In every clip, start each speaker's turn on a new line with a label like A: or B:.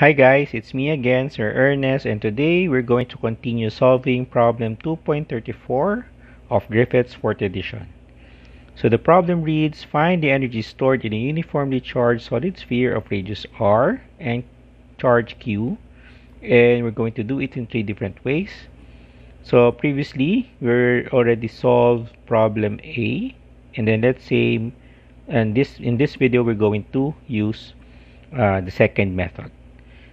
A: Hi guys, it's me again, Sir Ernest, and today we're going to continue solving problem 2.34 of Griffiths' 4th edition. So the problem reads, find the energy stored in a uniformly charged solid sphere of radius r and charge q, and we're going to do it in three different ways. So previously, we already solved problem A, and then let's say, and this in this video we're going to use uh, the second method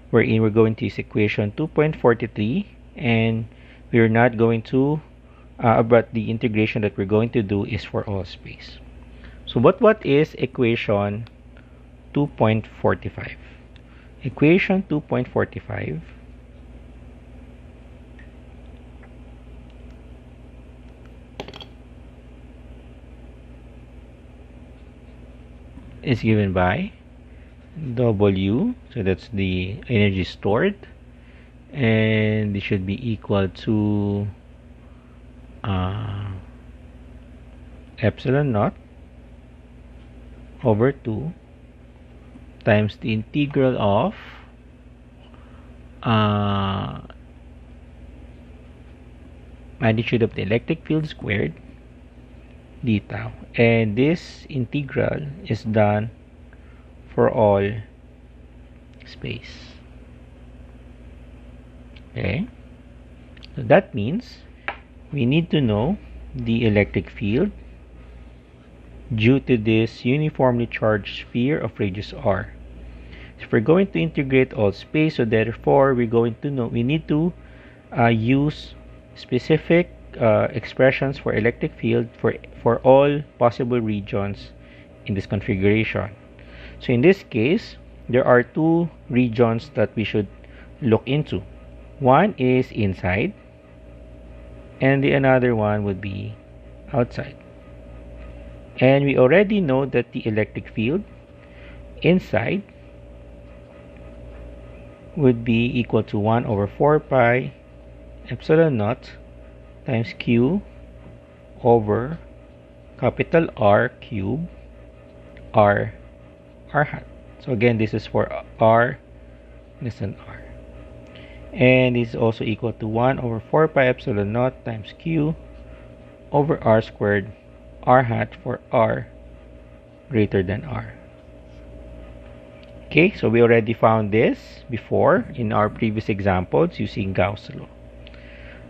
A: wherein we're going to use equation 2.43 and we're not going to uh, but the integration that we're going to do is for all space. So what what is equation 2.45 equation 2.45 is given by W so that's the energy stored and it should be equal to uh, epsilon naught over 2 times the integral of uh, magnitude of the electric field squared d tau. And this integral is done for all. Space. Okay. So that means we need to know the electric field due to this uniformly charged sphere of radius r. So we're going to integrate all space so therefore we're going to know we need to uh, use specific uh, expressions for electric field for for all possible regions in this configuration so in this case, there are two regions that we should look into. One is inside and the another one would be outside. And we already know that the electric field inside would be equal to 1 over 4 pi epsilon naught times q over capital R cube R r hat so again this is for r. Less than r. And is also equal to 1 over 4 pi epsilon naught times q over r squared r hat for r greater than r. Okay so we already found this before in our previous examples using Gauss law.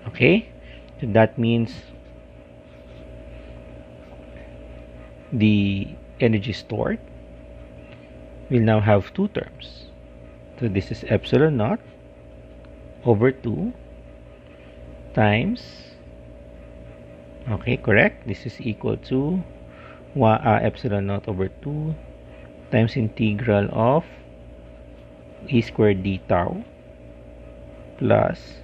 A: Okay so that means the energy stored we'll now have two terms. So this is epsilon naught over 2 times okay correct this is equal to uh, epsilon naught over 2 times integral of e squared d tau plus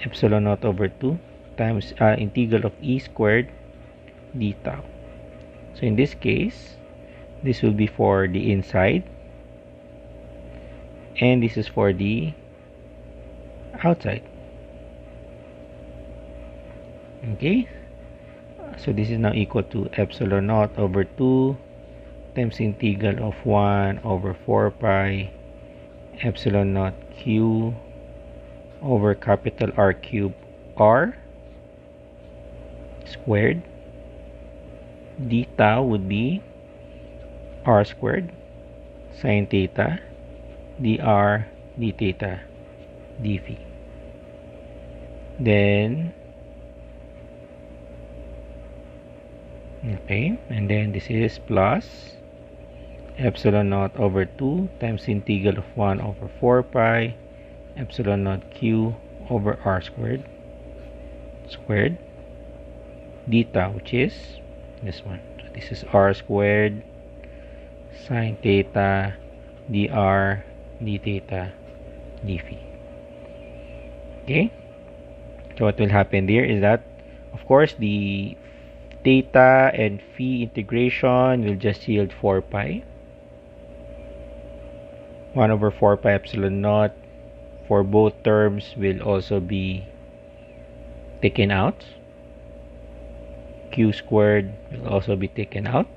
A: epsilon naught over 2 times uh, integral of e squared d tau so in this case this will be for the inside. And this is for the outside. Okay. So this is now equal to epsilon naught over 2 times integral of 1 over 4 pi epsilon naught q over capital R cube R squared. D tau would be r squared sine theta dr d theta dv. then okay and then this is plus epsilon naught over 2 times integral of 1 over 4 pi epsilon naught q over r squared squared d tau which is this one so this is r squared sine theta dr d theta d phi okay? So what will happen there is that of course the theta and phi integration will just yield 4 pi. 1 over 4 pi epsilon naught for both terms will also be taken out. Q squared will also be taken out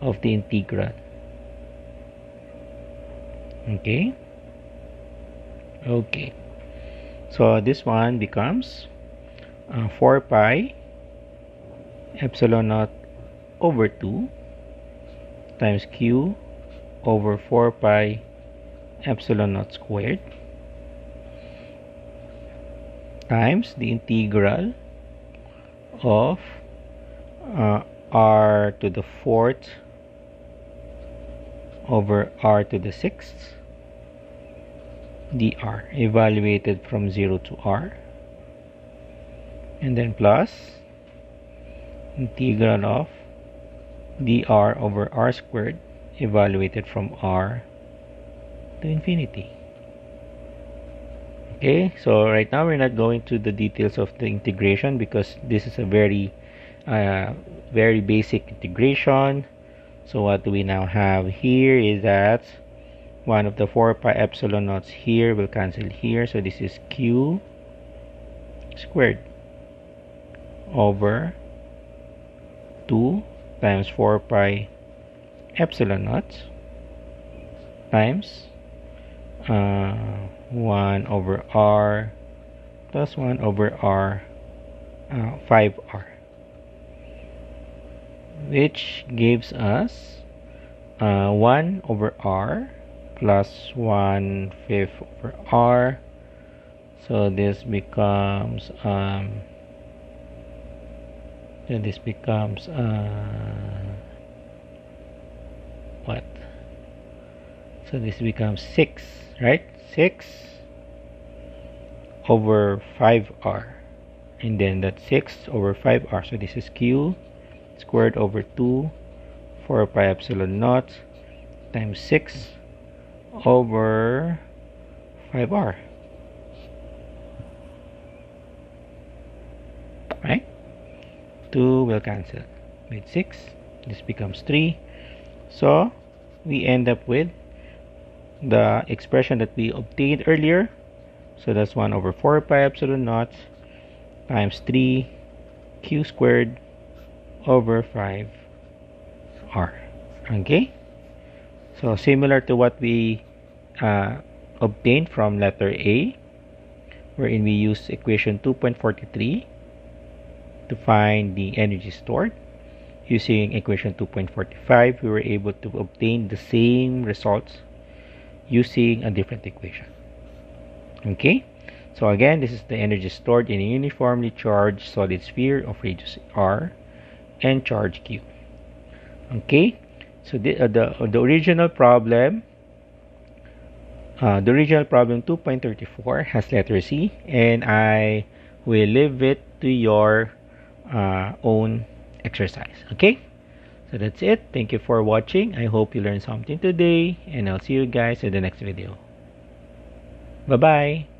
A: of the integral. Okay? Okay. So this one becomes uh, 4 pi epsilon naught over 2 times q over 4 pi epsilon naught squared times the integral of uh, r to the fourth over r to the sixth. Dr evaluated from 0 to r. And then plus integral of dr over r squared evaluated from r to infinity. Okay so right now we're not going to the details of the integration because this is a very uh, very basic integration so what do we now have here is that one of the 4 pi epsilon naughts here will cancel here. So this is q squared over 2 times 4 pi epsilon naught times uh, 1 over r plus 1 over r uh, 5r which gives us uh, 1 over r plus 1 fifth over r. So this becomes um, so this becomes uh, what? So this becomes 6 right? 6 over 5r and then that's 6 over 5r so this is q squared over 2 4 pi epsilon naught times 6 over 5r right? 2 will cancel. With 6 this becomes 3 so we end up with the expression that we obtained earlier. So that's 1 over 4 pi epsilon naught times 3 q squared over 5 r okay? So similar to what we uh, obtained from letter A wherein we use equation 2.43 to find the energy stored. Using equation 2.45 we were able to obtain the same results using a different equation okay? So again this is the energy stored in a uniformly charged solid sphere of radius r and charge q okay? So the uh, the, uh, the original problem uh, the original problem 2.34 has letter C and I will leave it to your uh, own exercise. Okay? So that's it. Thank you for watching. I hope you learned something today and I'll see you guys in the next video. Bye bye